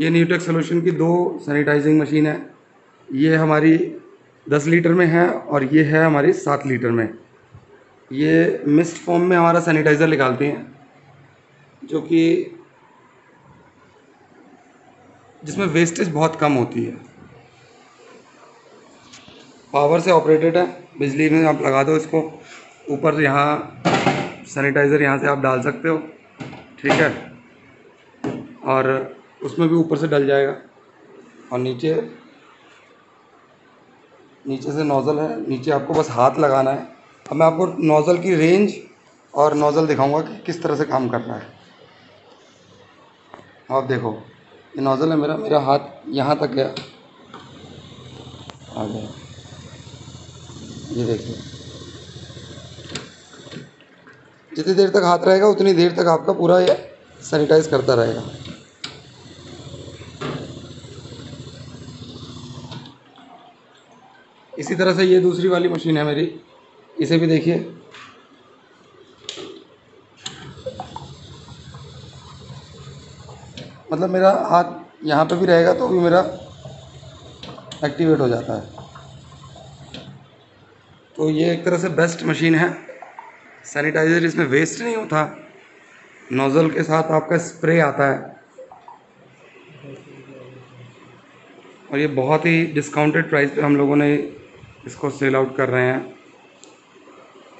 ये Newtech solution की दो सैनिटाइजिंग मशीन है। ये हमारी दस लीटर में है और ये है हमारी सात लीटर में। ये मिस्ट फॉर्म में हमारा सैनिटाइज़र निकालती हैं, जो कि जिसमें वेस्टेज बहुत कम होती है। पावर से ऑपरेटेड है, बिजली में आप लगा दो इसको। ऊपर यहाँ सैनिटाइज़र यहाँ से आप डाल सकते हो, ठीक है? और उसमें भी ऊपर से डल जाएगा। और नीचे नीचे से नोज़ल है। नीचे आपको बस हाथ लगाना है। अब मैं आपको नोज़ल की रेंज और नोज़ल दिखाऊँगा कि किस तरह से काम कर रहा है। आप देखो, ये नोज़ल है मेरा। मेरा हाथ यहाँ तक गया। आ गया। ये देखिए। जितनी देर तक हाथ रहेगा, उतनी देर तक आपका पूरा ये सैनिटाइज करता रहेगा। इसी तरह से ये दूसरी वाली मशीन है मेरी। इसे भी देखिए। मतलब मेरा हाथ यहाँ पे भी रहेगा तो भी मेरा एक्टिवेट हो जाता है। तो ये एक तरह से बेस्ट मशीन है। सैनिटाइज़र इसमें वेस्ट नहीं होता। नोज़ल के साथ आपका स्प्रे आता है। और ये बहुत ही डिस्काउंटेड प्राइस पे हम लोगों ने इसको सेल आउट कर रहे हैं।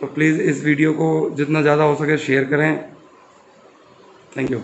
तो प्लीज़ इस वीडियो को जितना ज़्यादा हो सके शेयर करें। Thank you